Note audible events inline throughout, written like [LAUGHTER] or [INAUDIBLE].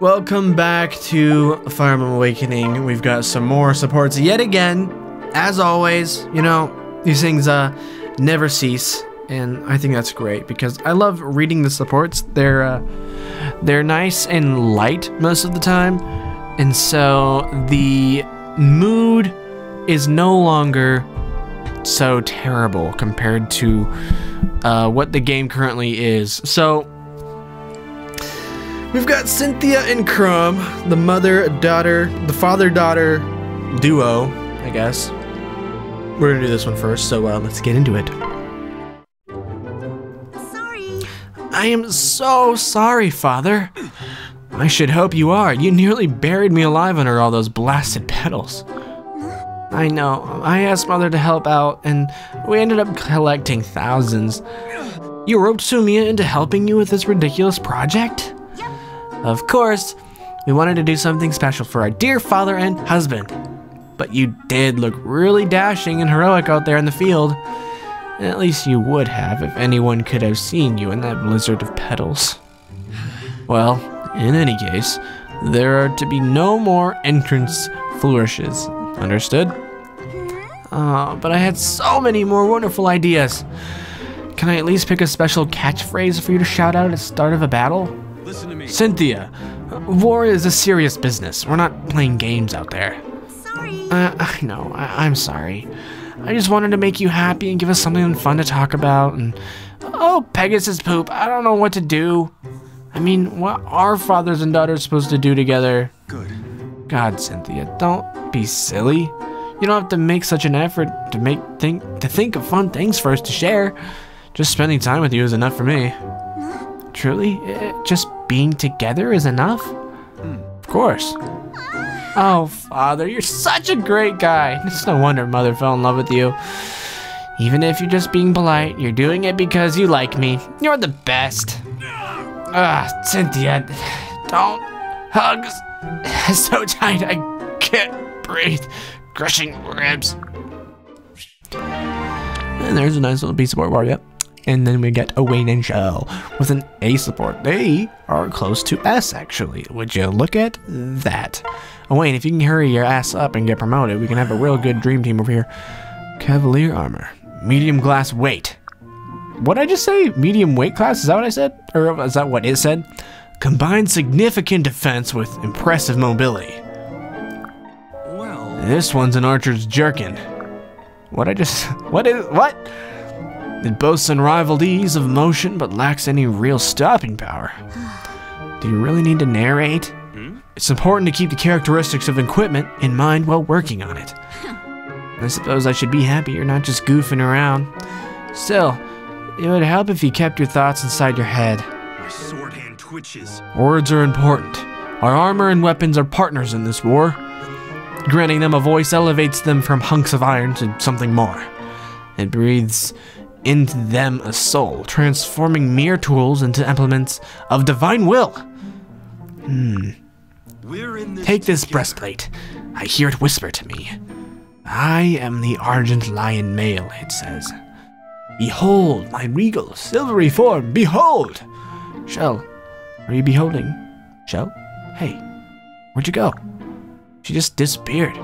Welcome back to Fire Emblem Awakening. We've got some more supports yet again. As always, you know, these things uh, never cease, and I think that's great because I love reading the supports. They're uh, they're nice and light most of the time, and so the mood is no longer so terrible compared to uh, what the game currently is. So we've got Cynthia and Chrom, the mother-daughter, the father-daughter duo, I guess. We're gonna do this one first, so uh, let's get into it. Sorry. I am so sorry, Father. I should hope you are. You nearly buried me alive under all those blasted petals. I know. I asked Mother to help out, and we ended up collecting thousands. You roped Sumia into helping you with this ridiculous project? Yep. Of course. We wanted to do something special for our dear father and husband. But you did look really dashing and heroic out there in the field. At least you would have if anyone could have seen you in that blizzard of petals. Well, in any case, there are to be no more entrance flourishes. Understood? Oh, but I had so many more wonderful ideas. Can I at least pick a special catchphrase for you to shout out at the start of a battle? Listen to me. Cynthia, war is a serious business. We're not playing games out there. Sorry. Uh, I know, I- I'm sorry. I just wanted to make you happy and give us something fun to talk about. And oh, Pegasus poop! I don't know what to do. I mean, what are fathers and daughters supposed to do together? Good. God, Cynthia, don't be silly. You don't have to make such an effort to make think to think of fun things for us to share. Just spending time with you is enough for me. Truly, eh, just being together is enough. Of course. Oh, father, you're such a great guy. It's no wonder mother fell in love with you. Even if you're just being polite, you're doing it because you like me. You're the best. Ah, Cynthia, don't hugs. [LAUGHS] so tight I can't breathe. Crushing ribs. And there's a nice little B support bar, yep. And then we get a Wayne and Shell with an A support. They are close to S, actually. Would you look at that? Oh, Wayne? if you can hurry your ass up and get promoted, we can have a real good dream team over here. Cavalier armor. Medium glass weight. What did I just say? Medium weight class? Is that what I said? Or is that what it said? Combined significant defense with impressive mobility. Well, This one's an archer's jerkin. What I just. [LAUGHS] What is. What? It boasts unrivaled ease of motion but lacks any real stopping power. Do you really need to narrate? Hmm? It's important to keep the characteristics of equipment in mind while working on it. I suppose I should be happy you're not just goofing around. Still, it would help if you kept your thoughts inside your head. My sword hand twitches. Words are important. Our armor and weapons are partners in this war. Granting them a voice elevates them from hunks of iron to something more. It breathes into them a soul, transforming mere tools into implements of divine will. Hmm. We're in this. Take this together. breastplate. I hear it whisper to me. I am the Argent Lion male, it says. Behold my regal, silvery form, behold! Shell, are you beholding? Shell? Hey, where'd you go? She just disappeared.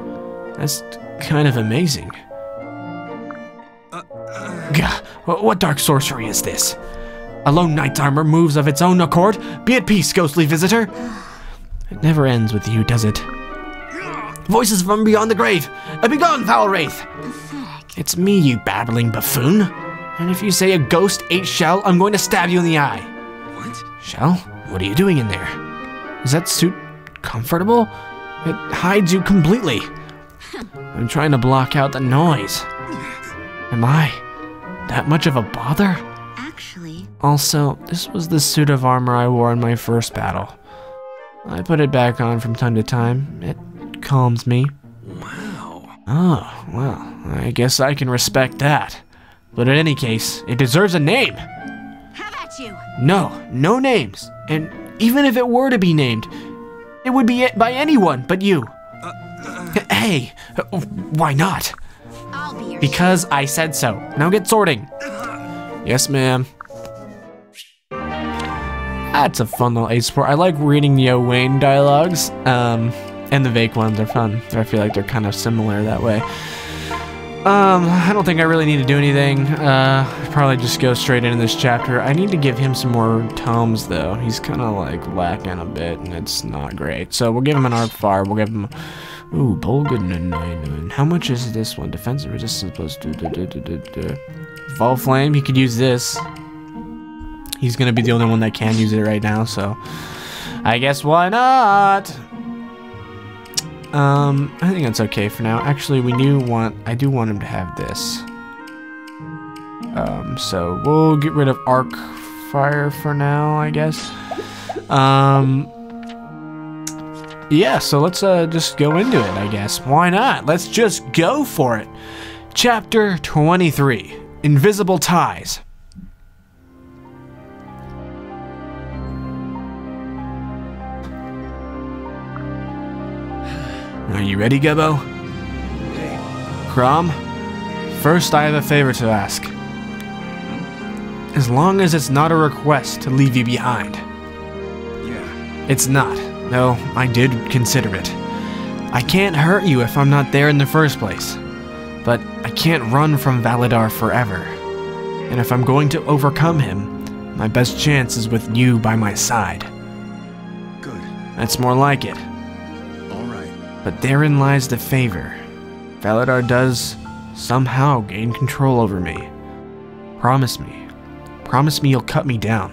That's kind of amazing. Gah, what dark sorcery is this? A lone knight's armor moves of its own accord. Be at peace, ghostly visitor. It never ends with you, does it? Voices from beyond the grave! Uh, Begone, foul wraith! It's me, you babbling buffoon. And if you say a ghost ate Shell, I'm going to stab you in the eye. What? Shell, what are you doing in there? Is that suit comfortable? It hides you completely. I'm trying to block out the noise. Am I that much of a bother? Actually, Also, this was the suit of armor I wore in my first battle. I put it back on from time to time. It calms me. Wow. Oh, well, I guess I can respect that. But in any case, it deserves a name. How about you. No, no names. And even if it were to be named, it would be it by anyone but you. H- hey, uh, why not? I'll be your Because I said so. Now get sorting. Yes, ma'am. That's a fun little ace sport. I like reading the Owain dialogues. Um, and the vague ones are fun. I feel like they're kind of similar that way. Um, I don't think I really need to do anything. Uh, probably just go straight into this chapter. I need to give him some more tomes, though. He's kind of, like, lacking a bit, and it's not great. So we'll give him an Arcfire. We'll give him... Ooh, Bolgan. How much is this one? Defensive resistance plus... Do, do, do, do, do, do. Fall Flame, he could use this. He's gonna be the only one that can use it right now, so... I guess why not? Um, I think that's okay for now. Actually, we do want, I do want him to have this. Um, so we'll get rid of arc fire for now, I guess. Um, yeah, so let's uh, just go into it, I guess. Why not? Let's just go for it. Chapter 23, Invisible Ties. Are you ready? Hey, Chrom? First, I have a favor to ask. As long as it's not a request to leave you behind. yeah. It's not, though I did consider it. I can't hurt you if I'm not there in the first place. But I can't run from Validar forever. And if I'm going to overcome him, my best chance is with you by my side. Good. That's more like it. But therein lies the favor. Validar does somehow gain control over me. Promise me. Promise me you'll cut me down.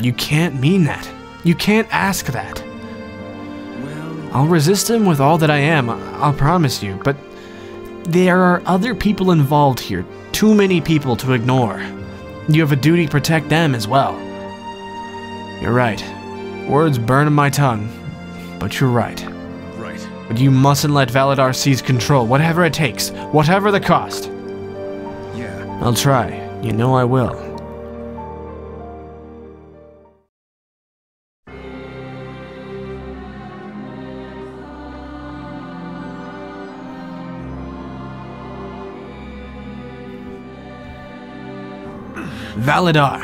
You can't mean that. You can't ask that. I'll resist him with all that I am, I'll promise you, but there are other people involved here. Too many people to ignore. You have a duty to protect them as well. You're right. Words burn in my tongue, but you're right. right. But you mustn't let Validar seize control, whatever it takes, whatever the cost. Yeah. I'll try. You know I will. Validar.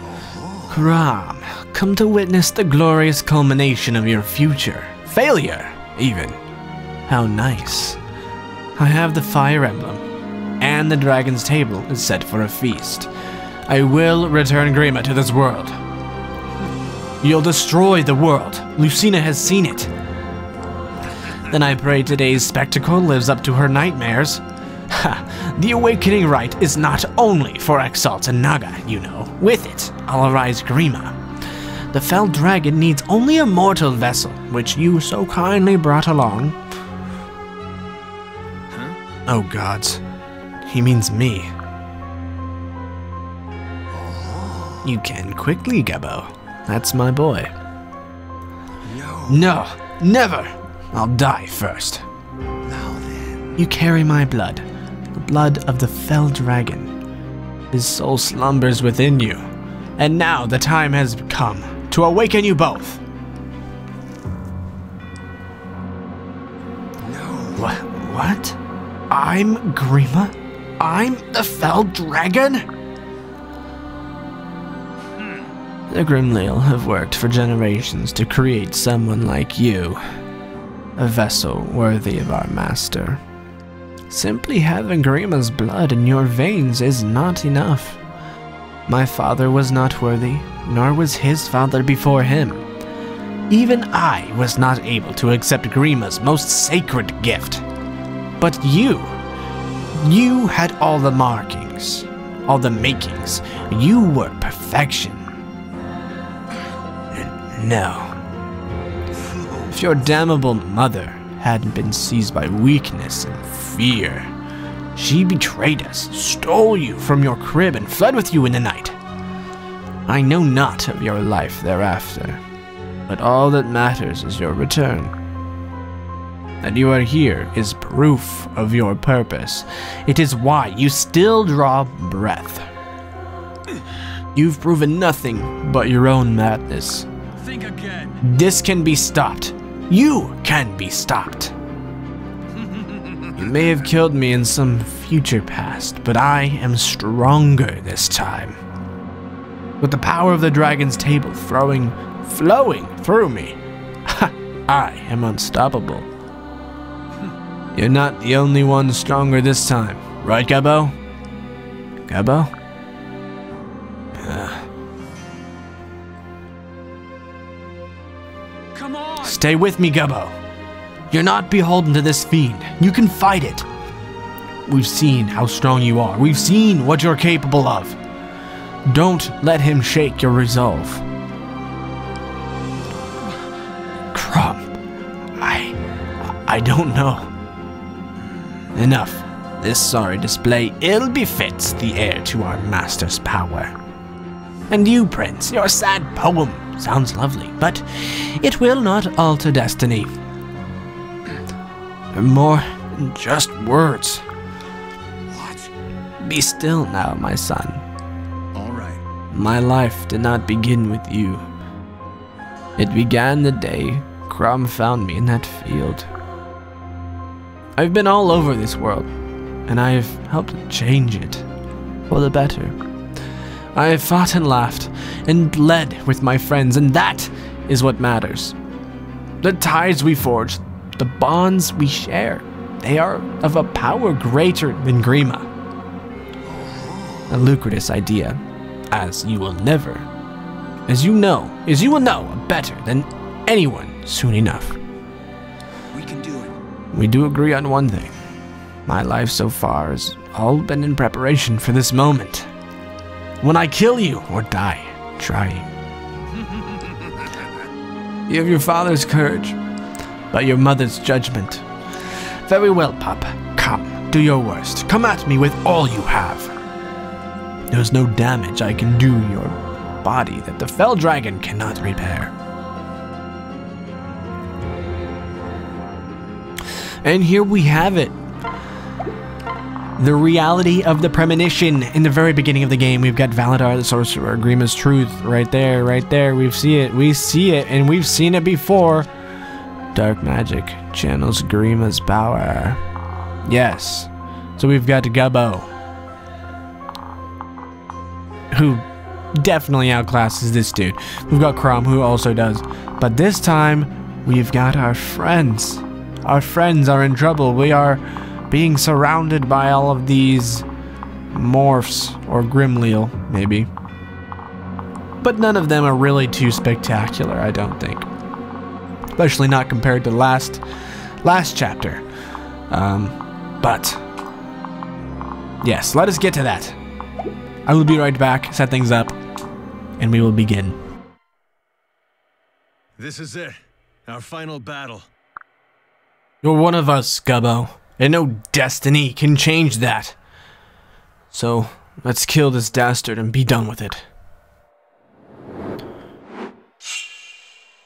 Oh. Chrom, come to witness the glorious culmination of your future. Failure, even. How nice. I have the fire emblem, and the dragon's table is set for a feast. I will return Grima to this world. You'll destroy the world. Lucina has seen it. Then I pray today's spectacle lives up to her nightmares. Ha! The awakening rite is not only for Exalt and Naga, you know. With it, I'll arise Grima. The fell dragon needs only a mortal vessel, which you so kindly brought along. Huh? Oh gods. He means me. Oh. You can quickly, Gabbo. That's my boy. No. No, never! I'll die first. Now then. You carry my blood, the blood of the fell dragon. His soul slumbers within you, and now the time has come to awaken you both. No. What? What? I'm Grima? I'm the fell dragon? Hmm. The Grimleal have worked for generations to create someone like you. A vessel worthy of our master. Simply having Grima's blood in your veins is not enough. My father was not worthy, nor was his father before him. Even I was not able to accept Grima's most sacred gift. But you, you had all the markings, all the makings. You were perfection. No. If your damnable mother hadn't been seized by weakness and fear, she betrayed us, stole you from your crib, and fled with you in the night. I know not of your life thereafter, but all that matters is your return. That you are here is proof of your purpose. It is why you still draw breath. You've proven nothing but your own madness. Think again. This can be stopped. You can be stopped. [LAUGHS] You may have killed me in some future past, but I am stronger this time. With the power of the dragon's table throwing, flowing through me, I am unstoppable. You're not the only one stronger this time, right, Gabo? Gabo? Uh, Come on! Stay with me, Gubbo. You're not beholden to this fiend. You can fight it. We've seen how strong you are. We've seen what you're capable of. Don't let him shake your resolve. Chrom, I. I don't know. Enough. This sorry display ill befits the heir to our master's power. And you, Prince, your sad poem sounds lovely, but it will not alter destiny. More just words. What? Be still now, my son. My life did not begin with you. It began the day Chrom found me in that field. I've been all over this world, and I have helped change it for the better. I have fought and laughed and bled with my friends, and that is what matters. The ties we forge, the bonds we share, they are of a power greater than Grima. A lucrative idea, as you will never, as you know, as you will know better than anyone soon enough. We can do it. We do agree on one thing. My life so far has all been in preparation for this moment. When I kill you or die trying. [LAUGHS] You have your father's courage, but your mother's judgment. Very well, pup. Come, do your worst. Come at me with all you have. There's no damage I can do your body that the fell dragon cannot repair. And here we have it. The reality of the premonition in the very beginning of the game. We've got Validar the Sorcerer, Grima's Truth, right there, right there. We see it, we see it, and we've seen it before. Dark magic channels Grima's power. Yes. So we've got Gubbo, who definitely outclasses this dude. We've got Chrom, who also does. But this time, we've got our friends. Our friends are in trouble. We are being surrounded by all of these morphs, or Grimleal, maybe. But none of them are really too spectacular, I don't think. Especially not compared to last last chapter. Um, but yes, let us get to that. I will be right back, set things up, and we will begin. This is it. Our final battle. You're one of us, Gubbo, and no destiny can change that. So, let's kill this dastard and be done with it.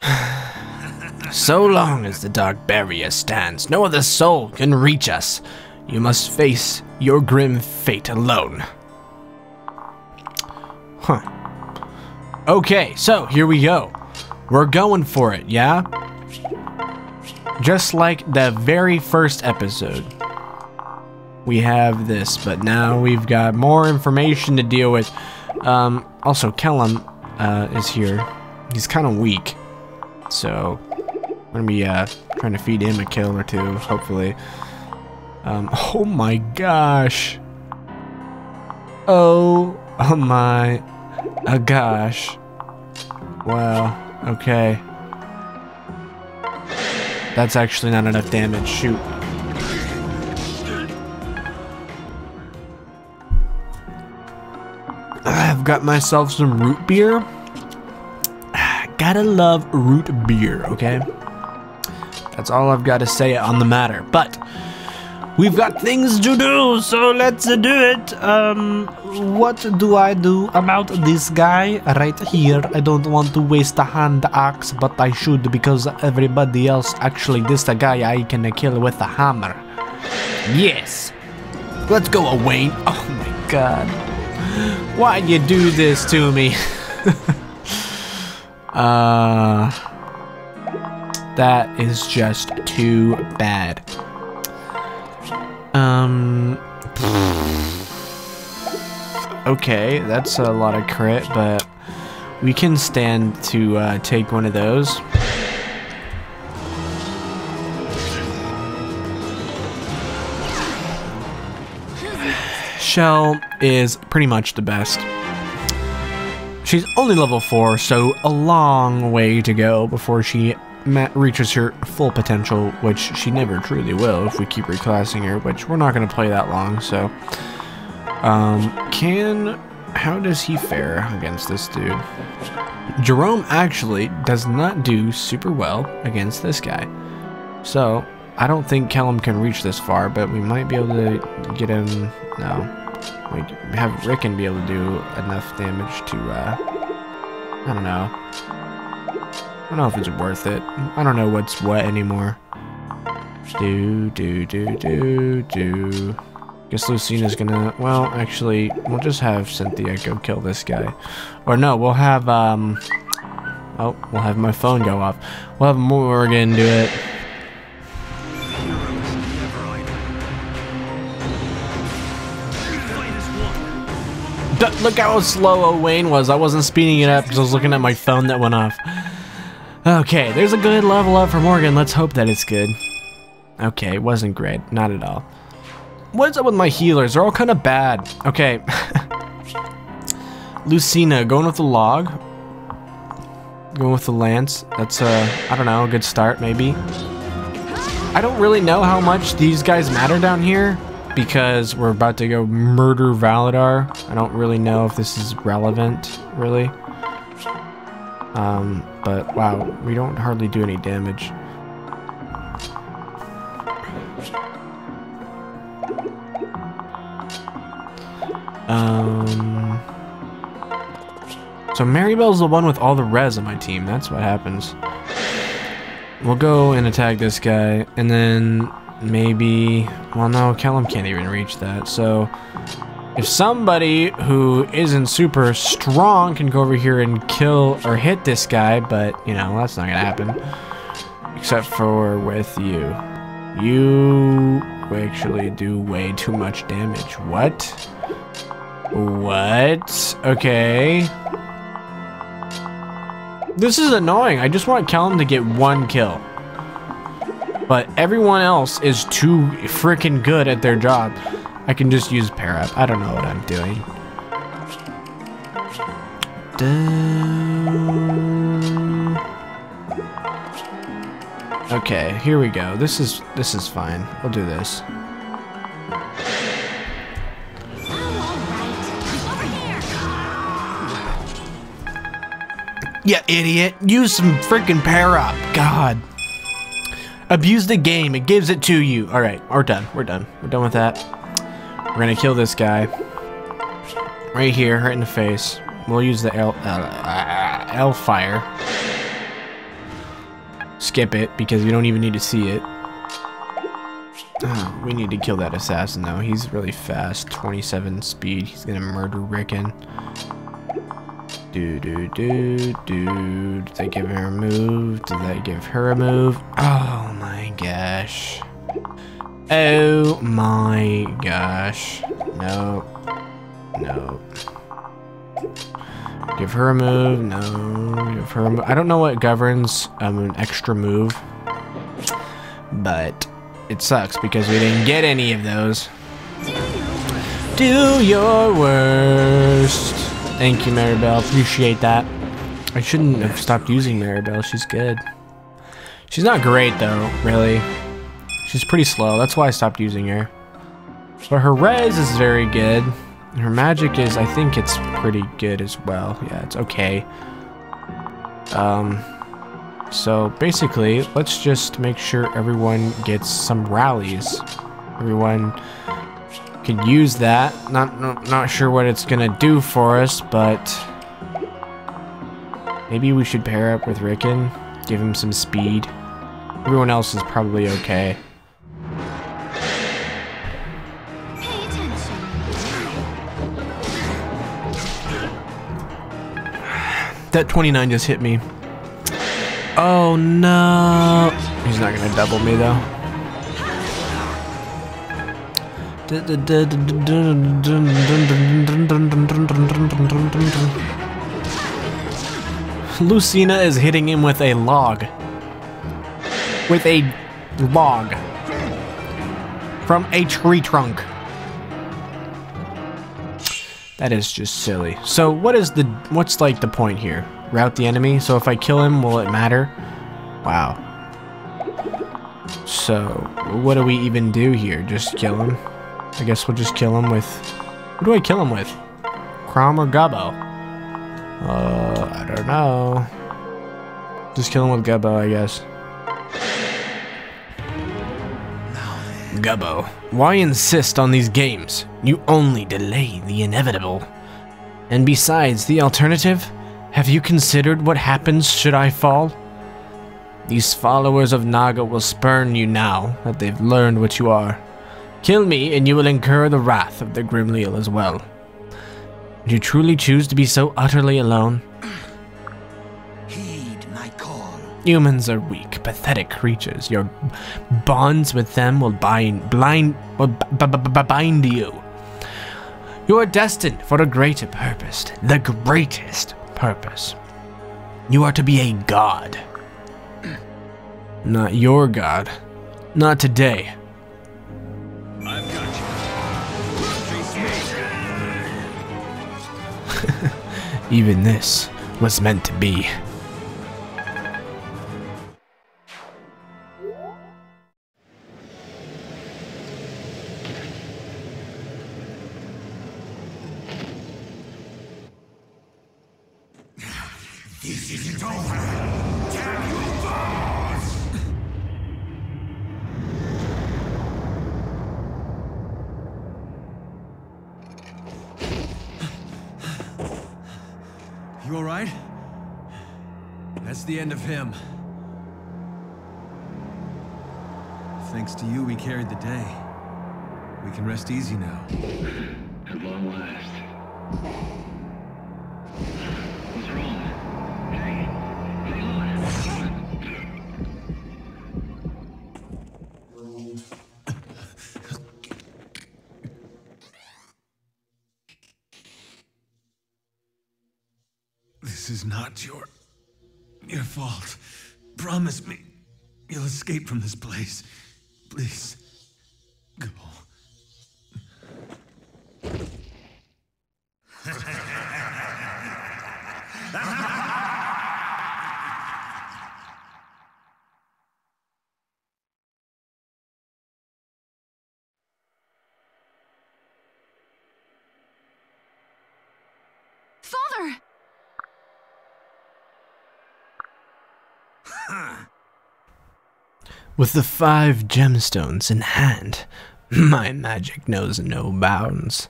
[SIGHS] so long as the dark barrier stands, no other soul can reach us. You must face your grim fate alone. Huh. Okay, so here we go. We're going for it, yeah? Just like the very first episode. We have this, but now we've got more information to deal with. Um, also, Kellam uh, is here. He's kind of weak. So, I'm gonna be uh, trying to feed him a kill or two, hopefully. Um, [LAUGHS] oh my gosh. Oh, oh my uh, gosh. Wow, okay. That's actually not enough damage. Shoot. I've got myself some root beer. [SIGHS] Gotta love root beer, okay? That's all I've got to say on the matter. But we've got things to do, so let's do it. Um, what do I do about this guy right here? I don't want to waste a hand axe, but I should because everybody else actually this guy I can kill with a hammer. Yes. Let's go, away. Oh my god. Why'd you do this to me? [LAUGHS] uh that is just too bad. Um. Okay, that's a lot of crit, but we can stand to uh, take one of those. Shell is pretty much the best. She's only level 4, so a long way to go before she ma- reaches her full potential, which she never truly will if we keep reclassing her, which we're not going to play that long, so... Um, can... How does he fare against this dude? Jerome actually does not do super well against this guy. So, I don't think Kellam can reach this far, but we might be able to get him... No. We have Ricken be able to do enough damage to, uh... I don't know. I don't know if it's worth it. I don't know what's what anymore. Do, do, do, do, do. Guess Lucina's gonna... Well, actually, we'll just have Cynthia go kill this guy. Or no, we'll have, um... Oh, we'll have my phone go off. We'll have Morgan do it. D look how slow Wayne was. I wasn't speeding it up because I was looking at my phone that went off. Okay, there's a good level up for Morgan. Let's hope that it's good. Okay, it wasn't great. Not at all. What's up with my healers? They're all kind of bad. Okay. [LAUGHS] Lucina, going with the log. Going with the lance. That's, uh, I don't know, a good start, maybe. I don't really know how much these guys matter down here because we're about to go murder Validar. I don't really know if this is relevant, really. Um, but wow, we don't hardly do any damage. Um, so Maribelle's the one with all the res on my team. That's what happens. We'll go and attack this guy, and then maybe... Well, no, Kellam can't even reach that, so... If somebody who isn't super strong can go over here and kill or hit this guy, but, you know, that's not gonna happen. Except for with you. You actually do way too much damage. What? What? Okay. This is annoying. I just want Kellam to get one kill. But everyone else is too freaking good at their job. I can just use pair up. I don't know what I'm doing. Okay, here we go. This is this is fine. We'll do this. Yeah, idiot. Use some freaking pair up. God. Abuse the game. It gives it to you. All right, we're done. We're done. We're done with that. We're gonna kill this guy. Right here, right in the face. We'll use the L, uh, Elfire. Skip it, because we don't even need to see it. Oh, we need to kill that assassin, though. He's really fast. 27 speed. He's gonna murder Ricken. Do, do, do, do. Did they give her a move? Did they give her a move? Oh my gosh. Oh my gosh. No. No. Give her a move. No. Give her a move. I don't know what governs um, an extra move. But it sucks because we didn't get any of those. Do your worst. Thank you, Maribelle. Appreciate that. I shouldn't have stopped using Maribelle. She's good. She's not great, though, really. She's pretty slow. That's why I stopped using her. But her res is very good. Her magic is, I think it's pretty good as well. Yeah, it's okay. Um, so basically, let's just make sure everyone gets some rallies. Everyone can use that. Not, not, not sure what it's gonna do for us, but maybe we should pair up with Ricken. Give him some speed. Everyone else is probably okay. That 29 just hit me. Oh no. He's not gonna double me though. Lucina is hitting him with a log. With a log. From a tree trunk. That is just silly. So what is the what's like the point here? Route the enemy. So if I kill him, will it matter? Wow. So what do we even do here? Just kill him? I guess we'll just kill him with. Who do I kill him with? Chrom or Gubbo? Uh, I don't know. Just kill him with Gubbo, I guess. Gubbo, why insist on these games? You only delay the inevitable. And besides, the alternative? Have you considered what happens should I fall? These followers of Naga will spurn you now that they've learned what you are. Kill me, and you will incur the wrath of the Grimleal as well. Do you truly choose to be so utterly alone? Humans are weak, pathetic creatures. Your bonds with them will bind, blind, will bind you. You are destined for a greater purpose, the greatest purpose. You are to be a god. Not your god. Not today. I've got you. [LAUGHS] Even this was meant to be. The end of him. Thanks to you, we carried the day. We can rest easy now. At long last. What's wrong? Hey, hang on. This is not your... your fault. Promise me you'll escape from this place. Please. Go. [LAUGHS] [LAUGHS] Father! With the five gemstones in hand, [LAUGHS] my magic knows no bounds.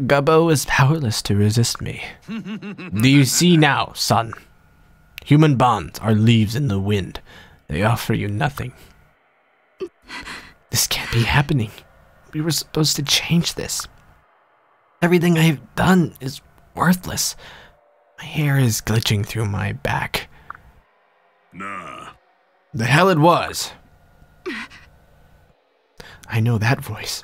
Gubbo is powerless to resist me. Do you see now, son? Human bonds are leaves in the wind. They offer you nothing. This can't be happening. We were supposed to change this. Everything I've done is worthless. My hair is glitching through my back. Nah. The hell it was. I know that voice.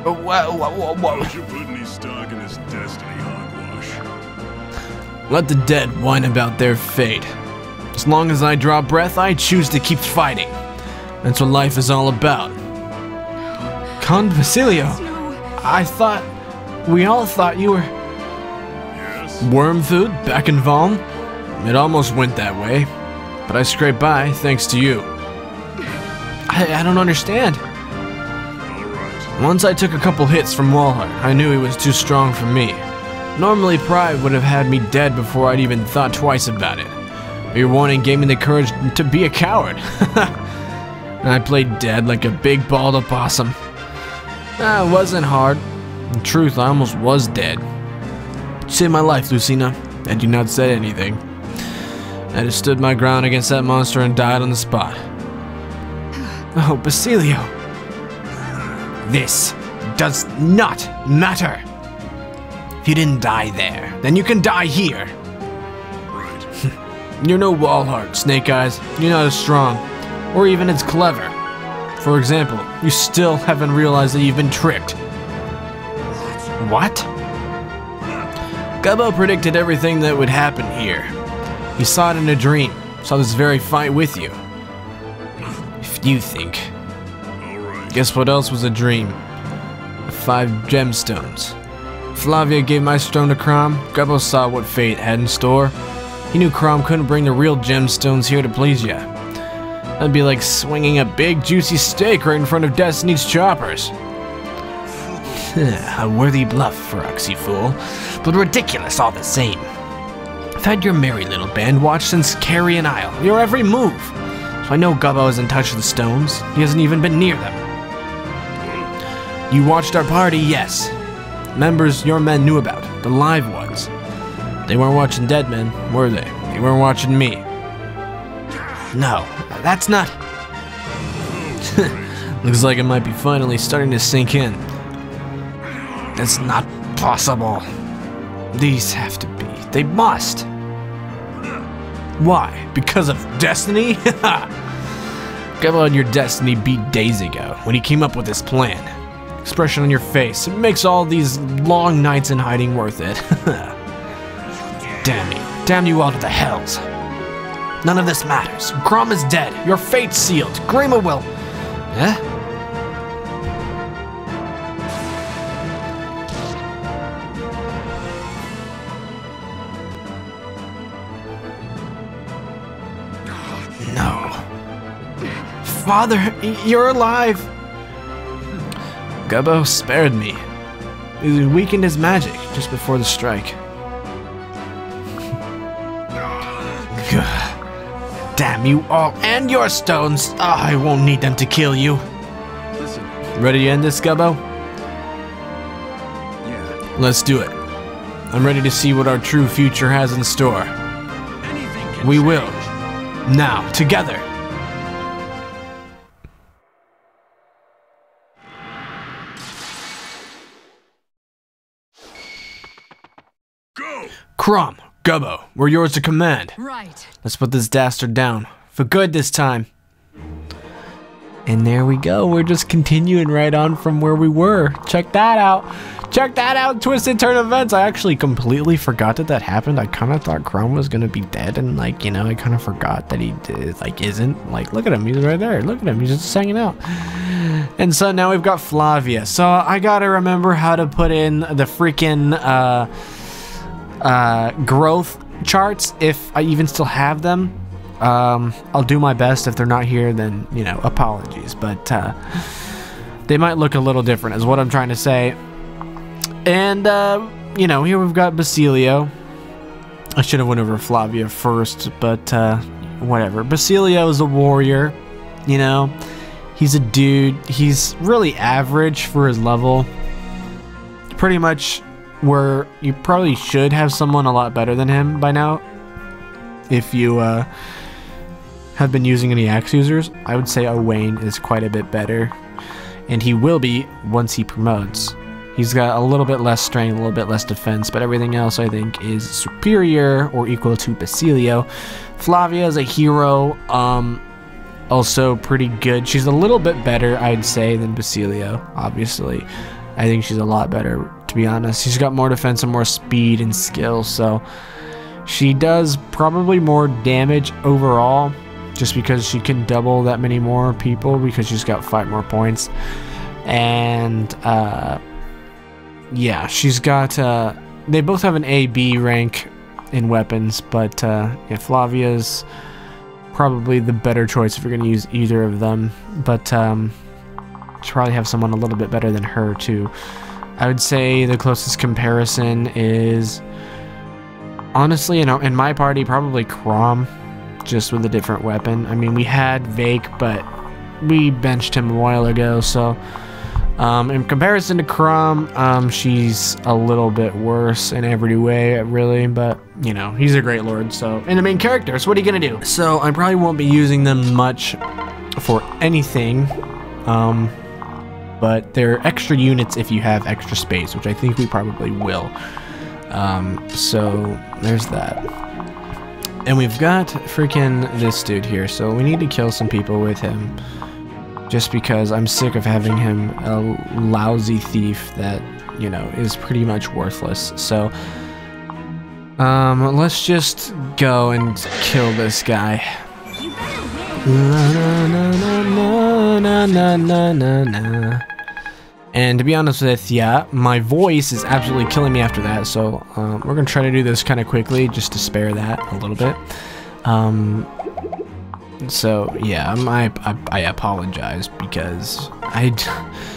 Uh, oh, whoa, whoa, whoa, whoa. Don't you put any stock in this destiny hogwash. Let the dead whine about their fate. As long as I draw breath, I choose to keep fighting. That's what life is all about. Khan Basilio, I thought. We all thought you were. Worm food back in Valm? It almost went that way, but I scraped by thanks to you. I, I don't understand. Once I took a couple hits from Walhart, I knew he was too strong for me. Normally, pride would have had me dead before I'd even thought twice about it. Your warning gave me the courage to be a coward. and [LAUGHS] I played dead like a big bald opossum. Ah, it wasn't hard. In truth, I almost was dead. You saved my life, Lucina, and you not say anything. I just stood my ground against that monster and died on the spot. [SIGHS] Oh, Basilio. This does not matter. If you didn't die there, then you can die here. Right. [LAUGHS] You're no Walhart, Snake Eyes. You're not as strong, or even as clever. For example, you still haven't realized that you've been tricked. What? Gubbo predicted everything that would happen here. He saw it in a dream, saw this very fight with you. If you think. Guess what else was a dream? Five gemstones. Flavia gave my stone to Chrom. Gubbo saw what fate had in store. He knew Chrom couldn't bring the real gemstones here to please ya. That'd be like swinging a big juicy steak right in front of Destiny's choppers. [LAUGHS] a worthy bluff, Feroxi fool, but ridiculous all the same. I've had your merry little band watch since Carrion Isle, your every move. So I know Gubbo is in touch with the stones. He hasn't even been near them. You watched our party, yes. Members your men knew about, the live ones. They weren't watching dead men, were they? They weren't watching me. No, that's not. [LAUGHS] Looks like it might be finally starting to sink in. That's not possible. These have to be. They must. Why? Because of destiny? [LAUGHS] Come on, your destiny beat days ago when he came up with this plan. Expression on your face. It makes all these long nights in hiding worth it. [LAUGHS] Damn you. Damn you all to the hells. None of this matters. Chrom is dead. Your fate's sealed. Grima will. Eh? Father, you're alive. Gubbo spared me. He weakened his magic just before the strike. [SIGHS] Damn you all and your stones! Ah, I won't need them to kill you. Listen, Ready to end this, Gubbo? yeah. Let's do it. I'm ready to see what our true future has in store. Anything can We change. will. Now, together. Chrom, Gubbo, we're yours to command. Right. Let's put this dastard down. For good this time. And there we go. We're just continuing right on from where we were. Check that out. Check that out, Twisted Turn events. I actually completely forgot that that happened. I kind of thought Chrom was going to be dead. And, like, you know, I kind of forgot that he, did, like, isn't. Like, look at him. He's right there. Look at him. He's just hanging out. And so now we've got Flavia. So I got to remember how to put in the freaking, uh, uh, growth charts if I even still have them. Um, I'll do my best. If they're not here, then you know, apologies. But uh, they might look a little different, is what I'm trying to say. And uh, you know, here we've got Basilio. I should have went over Flavia first, but uh, whatever. Basilio is a warrior. You know, he's a dude. He's really average for his level. Pretty much where you probably should have someone a lot better than him by now. If you uh, have been using any axe users, I would say Owain is quite a bit better. And he will be once he promotes. He's got a little bit less strength, a little bit less defense, but everything else I think is superior or equal to Basilio. Flavia is a hero, um, also pretty good. She's a little bit better, I'd say, than Basilio, obviously. I think she's a lot better, to be honest. She's got more defense and more speed and skill, so she does probably more damage overall, just because she can double that many more people because she's got five more points. And uh, yeah, she's got. Uh, they both have an A B rank in weapons, but uh, yeah, Flavia's probably the better choice if you're going to use either of them. But um, probably have someone a little bit better than her too. I would say the closest comparison is honestly, you know, in my party, probably Chrom, just with a different weapon. I mean, we had Vaike, but we benched him a while ago, so. Um, in comparison to Chrom, um, she's a little bit worse in every way, really, but, you know, he's a great lord, so. And the main characters, what are you gonna do? So, I probably won't be using them much for anything, um, but they're extra units if you have extra space, which I think we probably will. Um, so there's that. And we've got freaking this dude here, so we need to kill some people with him. Just because I'm sick of having him a lousy thief that, you know, is pretty much worthless. So, um, let's just go and kill this guy. And to be honest with you, my voice is absolutely killing me after that, so um, we're to try to do this kind of quickly just to spare that a little bit. Um, so, yeah, I, I, I apologize because I,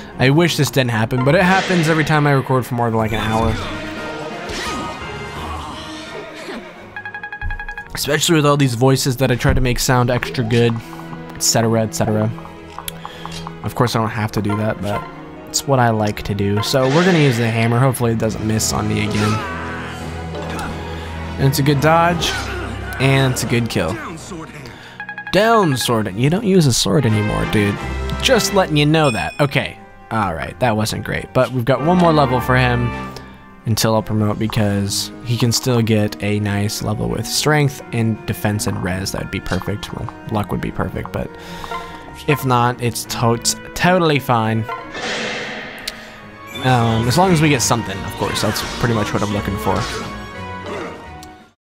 [LAUGHS] I wish this didn't happen, but it happens every time I record for more than like an hour. Especially with all these voices that I try to make sound extra good, etc., etc. Of course, I don't have to do that, but it's what I like to do. So we're gonna use the hammer. Hopefully it doesn't miss on me again. And it's a good dodge, and it's a good kill. Down, sword. You don't use a sword anymore, dude. Just letting you know that. Okay. Alright, that wasn't great. But we've got one more level for him until I'll promote because he can still get a nice level with strength and defense and res. That would be perfect. Well, luck would be perfect, but if not, it's totes totally fine. Um, as long as we get something, of course. That's pretty much what I'm looking for.